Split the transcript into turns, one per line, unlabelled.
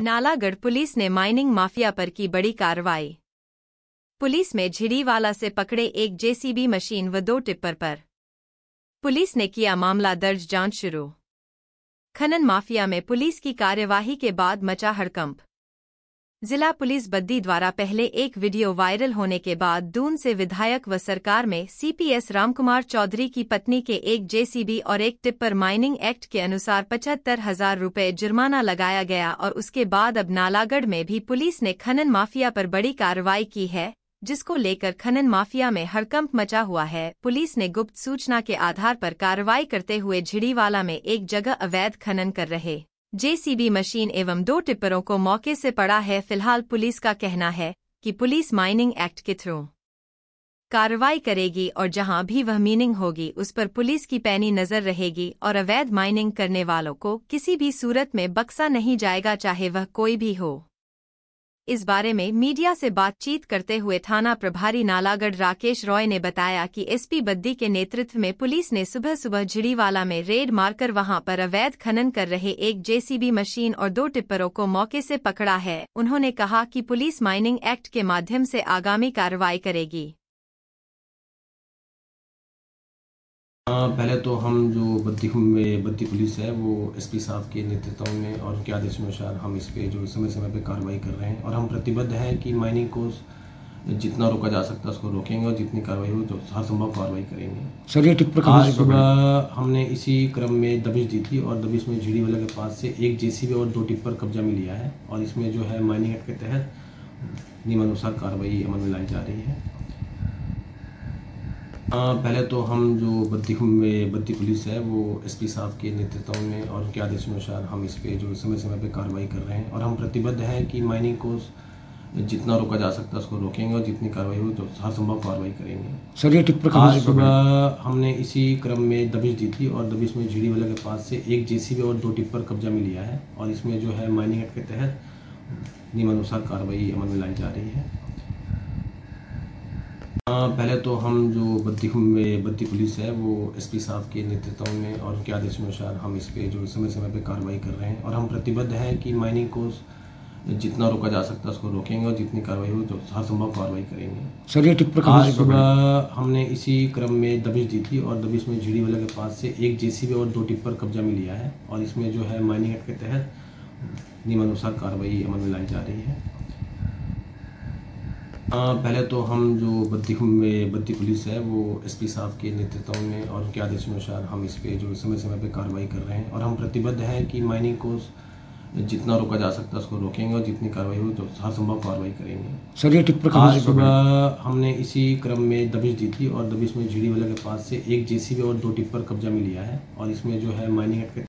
Nalagarh police ने mining mafia पर की बड़ी कार्रवाई। पुलिस में झिड़ीवाला से पकड़े एक जेसीबी मशीन व दो टिप्पर पर। पुलिस ने किया मामला दर्ज जाँच शुरू। खनन माफिया में पुलिस की कार्यवाही के बाद मचा हड़कंप। जिला पुलिस बद्दी द्वारा पहले एक वीडियो वायरल होने के बाद दून से विधायक व सरकार में सीपीएस रामकुमार चौधरी की पत्नी के एक जेसीबी और एक टिप्पर माइनिंग एक्ट के अनुसार पचहत्तर हज़ार रूपए जुर्माना लगाया गया और उसके बाद अब नालागढ़ में भी पुलिस ने खनन माफिया पर बड़ी कार्रवाई की है, जिसको लेकर खनन माफिया में हड़कंप मचा हुआ है। पुलिस ने गुप्त सूचना के आधार पर कार्रवाई करते हुए झिड़ीवाला में एक जगह अवैध खनन कर रहे। जेसीबी मशीन एवं दो टिप्परों को मौके से पड़ा है। फ़िलहाल पुलिस का कहना है कि पुलिस माइनिंग एक्ट के थ्रू कार्रवाई करेगी और जहाँ भी वह मीनिंग होगी, उस पर पुलिस की पैनी नज़र रहेगी और अवैध माइनिंग करने वालों को किसी भी सूरत में बक्सा नहीं जाएगा, चाहे वह कोई भी हो। इस बारे में मीडिया से बातचीत करते हुए थाना प्रभारी नालागढ़ राकेश रॉय ने बताया कि एसपी बद्दी के नेतृत्व में पुलिस ने सुबह सुबह झिड़ीवाला में रेड मारकर वहाँ पर अवैध खनन कर रहे एक जेसीबी मशीन और दो टिप्परों को मौके से पकड़ा है। उन्होंने कहा कि पुलिस माइनिंग एक्ट के माध्यम से आगामी कार्रवाई करेगी।
हाँ पहले तो हम जो बद्दी में बद्दी पुलिस है वो एसपी साहब के नेतृत्व में और उनके आदेश अनुसार हम इस पे जो समय समय पे कार्रवाई कर रहे हैं। और हम प्रतिबद्ध हैं कि माइनिंग को जितना रोका जा सकता है उसको रोकेंगे और जितनी कार्रवाई हो तो हर संभव कार्रवाई करेंगे।
सर ये टिप्पर
आज सुबह हमने इसी क्रम में दबिश दी थी और दबिश में झीड़ी वाला के पास से एक जेसीबी और दो टिप्पर कब्जा में लिया है और इसमें जो है माइनिंग एक्ट के तहत नियमानुसार कार्रवाई अमल में लाई जा रही है। हाँ पहले तो हम जो बद्दी में बद्दी पुलिस है वो एसपी साहब के नेतृत्व में और उनके आदेश अनुसार हम इस पर जो समय समय पे कार्रवाई कर रहे हैं। और हम प्रतिबद्ध हैं कि माइनिंग को जितना रोका जा सकता है उसको रोकेंगे और जितनी कार्रवाई हो तो हर संभव कार्रवाई करेंगे।
सर ये
आज सुबह हमने इसी क्रम में दबिश दी थी और दबिश में झीड़ी वाला के पास से एक जेसीबी और दो टिप्पर कब्जा में लिया है और इसमें जो है माइनिंग एक्ट के तहत नियमानुसार कार्रवाई अमल में लाई जा रही है। हाँ पहले तो हम जो बद्दी में बद्दी पुलिस है वो एसपी साहब के नेतृत्व में और उनके आदेश अनुसार हम इस पे जो समय समय पे कार्रवाई कर रहे हैं और हम प्रतिबद्ध हैं कि माइनिंग को जितना रोका जा सकता है उसको रोकेंगे और जितनी कार्रवाई हो तो हर संभव कार्रवाई करेंगे।
सर ये टिप्पर
आज सुबह हमने इसी क्रम में दबिश दी थी और दबिश में झीड़ी वाला के पास से एक जेसीबी और दो टिप्पर कब्जा में लिया है और इसमें जो है माइनिंग एक्ट के तहत नियमानुसार कार्रवाई अमल में लाई जा रही है। हाँ पहले तो हम जो बद्दी में बद्दी पुलिस है वो एसपी साहब के नेतृत्व में और उनके आदेश अनुसार हम इस पर जो समय समय पे कार्रवाई कर रहे हैं। और हम प्रतिबद्ध हैं कि माइनिंग को जितना रोका जा सकता है उसको रोकेंगे और जितनी कार्रवाई हो तो हर संभव कार्रवाई करेंगे।
सर ये टिप्पर
आज सुबह हमने इसी क्रम में दबिश दी थी और दबिश में झीड़ी वाला के पास से एक जेसीबी और दो टिप्पर कब्जा में लिया है और इसमें जो है माइनिंग एक्ट